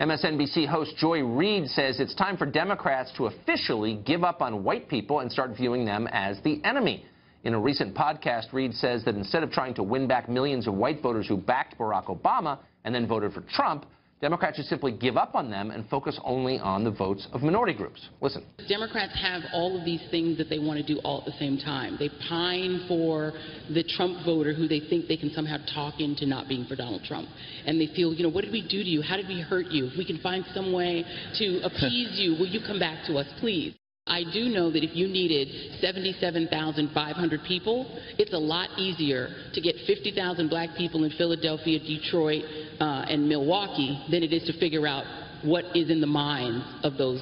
MSNBC host Joy Reid says it's time for Democrats to officially give up on white people and start viewing them as the enemy. In a recent podcast, Reid says that instead of trying to win back millions of white voters who backed Barack Obama and then voted for Trump, Democrats should simply give up on them and focus only on the votes of minority groups. Listen. Democrats have all of these things that they want to do all at the same time. They pine for the Trump voter who they think they can somehow talk into not being for Donald Trump. And they feel, you know, what did we do to you? How did we hurt you? If we can find some way to appease you, will you come back to us, please? I do know that if you needed 77,500 people, it's a lot easier to get 50,000 black people in Philadelphia, Detroit, uh, and Milwaukee than it is to figure out what is in the minds of those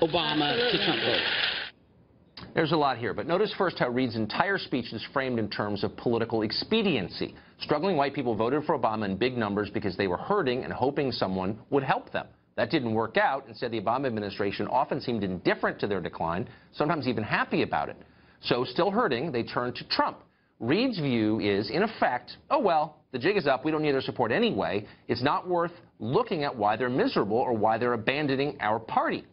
Obama to Trump votes. There's a lot here, but notice first how Reid's entire speech is framed in terms of political expediency. Struggling white people voted for Obama in big numbers because they were hurting and hoping someone would help them. That didn't work out. Instead, the Obama administration often seemed indifferent to their decline, sometimes even happy about it. So, still hurting, they turned to Trump. Reid's view is, in effect, oh, well, the jig is up. We don't need their support anyway. It's not worth looking at why they're miserable or why they're abandoning our party.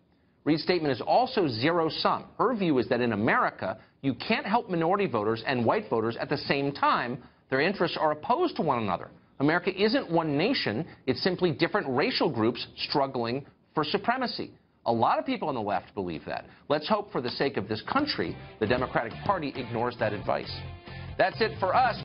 Reid's statement is also zero sum. Her view is that in America, you can't help minority voters and white voters at the same time. Their interests are opposed to one another. America isn't one nation. It's simply different racial groups struggling for supremacy. A lot of people on the left believe that. Let's hope for the sake of this country, the Democratic Party ignores that advice. That's it for us.